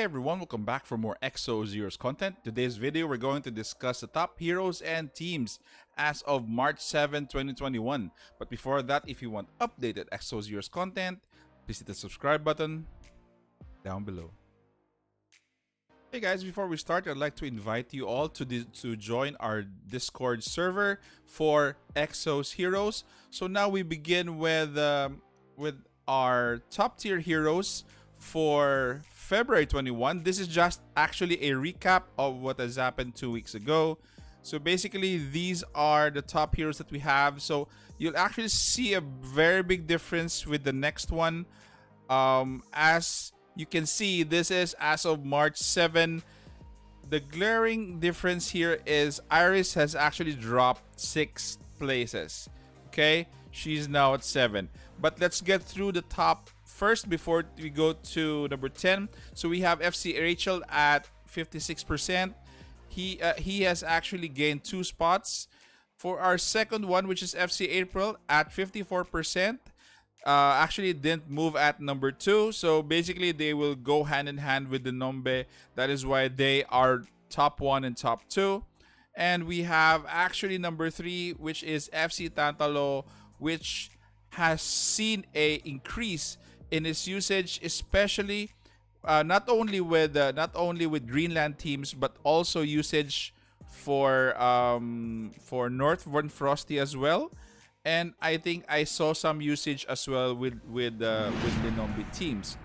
Hey everyone, welcome back for more Exos Heroes content. Today's video, we're going to discuss the top heroes and teams as of March 7, 2021. But before that, if you want updated Exos Heroes content, please hit the subscribe button down below. Hey guys, before we start, I'd like to invite you all to to join our Discord server for Exos Heroes. So now we begin with um, with our top tier heroes for February 21. This is just actually a recap of what has happened two weeks ago. So basically, these are the top heroes that we have. So you'll actually see a very big difference with the next one. Um, as you can see, this is as of March 7. The glaring difference here is Iris has actually dropped six places. Okay, she's now at seven. But let's get through the top first before we go to number 10. So we have FC Rachel at 56%. He uh, he has actually gained two spots. For our second one, which is FC April at 54%, uh, actually didn't move at number two. So basically, they will go hand in hand with Linombe. That is why they are top one and top two. And we have actually number three, which is FC Tantalo, which has seen a increase in its usage, especially uh, not only with uh, not only with Greenland teams, but also usage for um, for North Von Frosty as well. And I think I saw some usage as well with with uh, with Linombe teams.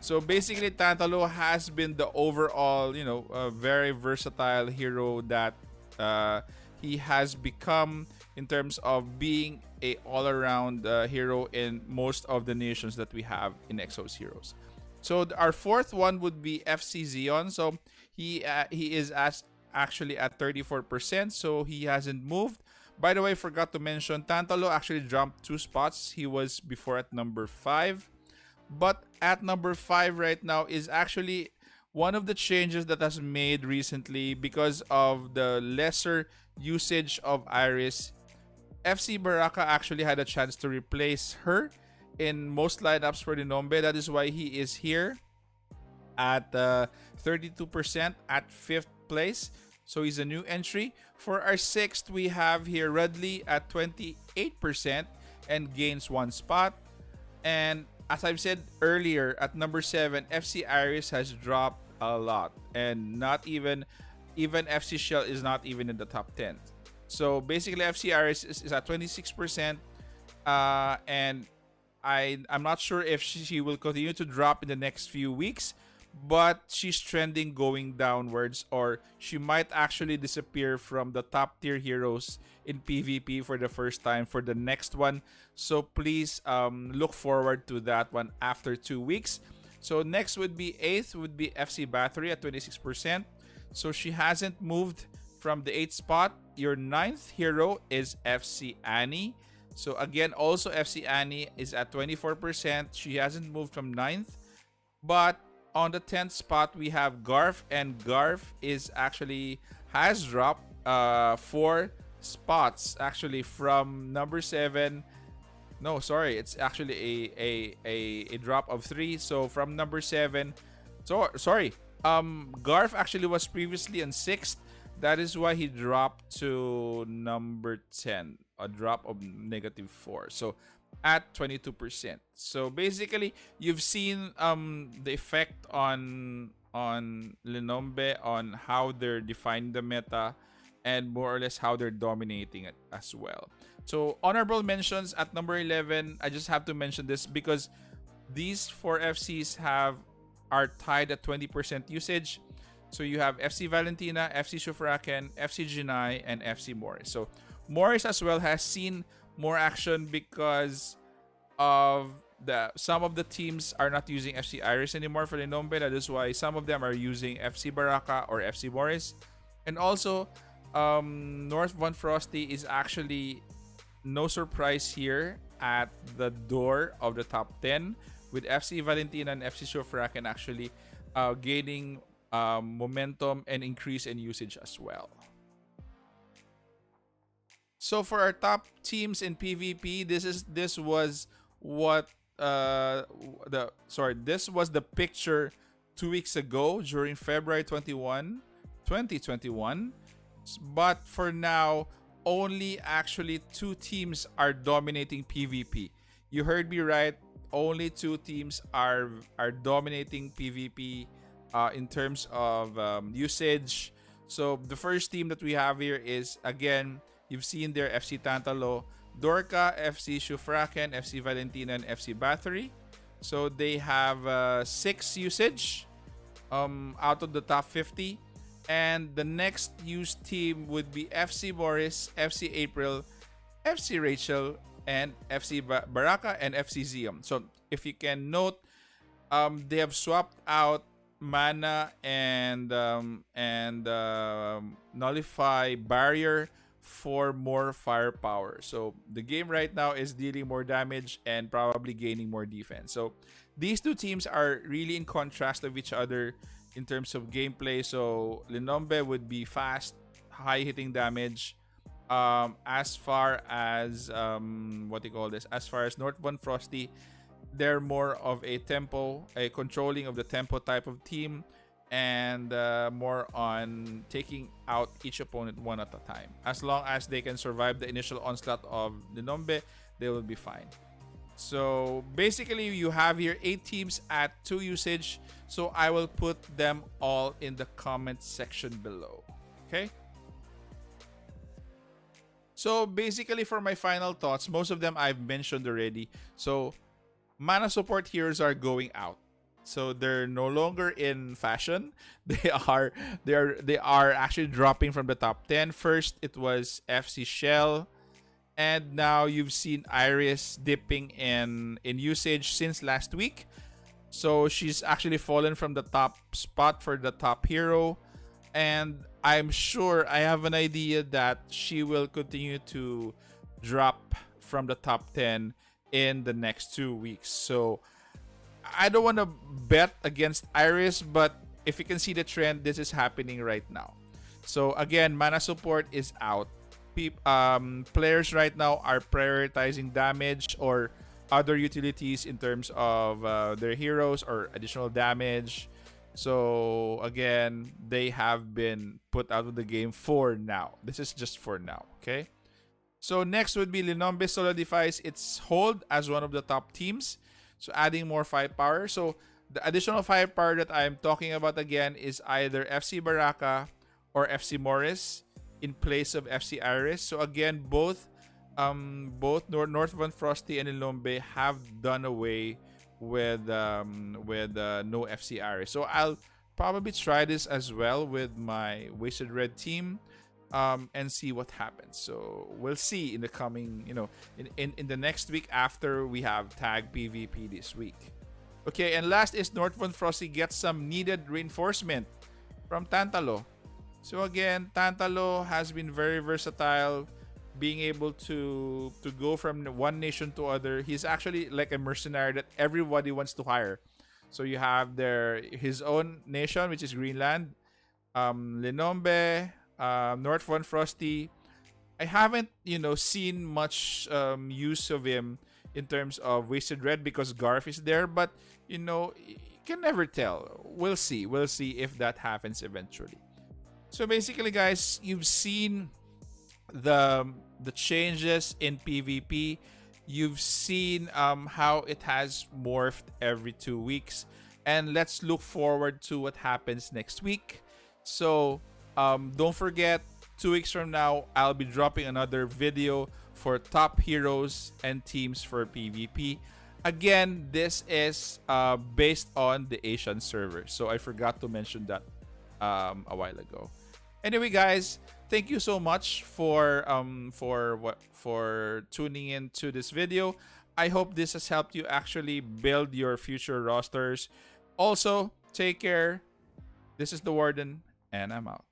So basically, Tantalo has been the overall, you know, very versatile hero that uh, he has become in terms of being a all-around uh, hero in most of the nations that we have in Exos Heroes. So our fourth one would be FC Zion. So he uh, he is as actually at 34%, so he hasn't moved. By the way, forgot to mention Tantalo actually jumped two spots. He was before at number 5. But at number 5 right now is actually one of the changes that has made recently because of the lesser usage of Iris FC Baraka actually had a chance to replace her in most lineups for Linombe. That is why he is here at uh, 32% at fifth place. So he's a new entry. For our sixth, we have here Rudley at 28% and gains one spot. And as I've said earlier, at number seven, FC Iris has dropped a lot, and not even even FC Shell is not even in the top 10. So basically, FC Iris, is, at 26%. Uh, and I, I'm not sure if she, she will continue to drop in the next few weeks, but she's trending going downwards, or she might actually disappear from the top tier heroes in PvP for the first time for the next one. So please um, look forward to that one after two weeks. So next would be 8th would be FC Battery at 26%. So she hasn't moved from the 8th spot your ninth hero is FC Annie. So again, also FC Annie is at 24%. She hasn't moved from ninth. But on the 10th spot, we have Garf. And Garf is actually has dropped uh, four spots actually from number 7 no sorry it's actually a a a, a drop of three so from number seven so sorry um garf actually was previously in sixth that is why he dropped to number 10, a drop of negative 4. So at 22%. So basically, you've seen um the effect on on Linombe on how they're defining the meta and more or less how they're dominating it as well. So honorable mentions at number 11, I just have to mention this because these four FCs have are tied at 20% usage so you have FC Valentina, FC Shufraken, FC Jinai, and FC Morris. So Morris as well has seen more action because of the some of the teams are not using FC Iris anymore for Linombe. That is why some of them are using FC Baraka or FC Morris. And also, um, North Von Frosty is actually no surprise here at the door of the top 10 with FC Valentina and FC Shufraken actually uh, gaining um, momentum and increase in usage as well. So for our top teams in PvP, this is this was what uh the sorry this was the picture two weeks ago during February 21, 2021. But for now, only actually two teams are dominating PvP. You heard me right. Only two teams are are dominating PvP uh, in terms of um, usage. So the first team that we have here is again you've seen there FC Tantalo, Dorka, FC Shufraken, FC Valentina, and FC Battery. So they have uh, six usage um, out of the top 50. And the next used team would be FC Boris, FC April, FC Rachel, and FC Baraka and FC Zion. So if you can note, um, they have swapped out mana and um, and uh, nullify barrier for more firepower. So the game right now is dealing more damage and probably gaining more defense. So these two teams are really in contrast of each other in terms of gameplay. So Linombe would be fast, high hitting damage. Um, as far as um, what do you call this? As far as North Von Frosty, they're more of a tempo, a controlling of the tempo type of team, and uh, more on taking out each opponent one at a time. As long as they can survive the initial onslaught of Linombe, they will be fine. So basically, you have here eight teams at two usage. So I will put them all in the comment section below. Okay. So basically, for my final thoughts, most of them I've mentioned already. So mana support heroes are going out. So they're no longer in fashion. They are they are they are actually dropping from the top 10. First it was FC Shell and now you've seen Iris dipping in in usage since last week. So she's actually fallen from the top spot for the top hero and I'm sure I have an idea that she will continue to drop from the top 10 in the next 2 weeks. So I don't want to bet against Iris, but if you can see the trend, this is happening right now. So again, mana support is out um, players right now are prioritizing damage or other utilities in terms of uh, their heroes or additional damage. So again, they have been put out of the game for now. This is just for now, okay? So next would be Linombe solidifies its hold as one of the top teams. So adding more firepower. So the additional firepower that I'm talking about again is either FC Baraka or FC Morris in place of FC Iris. So again, both um, both North, North Von Frosty and Linombe have done away with um, with uh, no FC Iris. So I'll probably try this as well with my Wasted Red team um, and see what happens. So we'll see in the coming, you know, in, in, in the next week after we have tag PvP this week. Okay, and last is North Von Frosty gets some needed reinforcement from Tantalo. So again, Tantalo has been very versatile, being able to to go from one nation to other. He's actually like a mercenary that everybody wants to hire. So you have their his own nation, which is Greenland, um, Linombe, uh, North Von Frosty. I haven't, you know, seen much um, use of him in terms of Wasted Red because Garf is there, but you know, you can never tell. We'll see. We'll see if that happens eventually. So basically, guys, you've seen the the changes in PvP. You've seen um, how it has morphed every two weeks, and let's look forward to what happens next week. So um, don't forget, two weeks from now, I'll be dropping another video for top heroes and teams for PvP. Again, this is uh, based on the Asian server, so I forgot to mention that um, a while ago. Anyway, guys, thank you so much for um for what for tuning in to this video. I hope this has helped you actually build your future rosters. Also, take care. This is the Warden, and I'm out.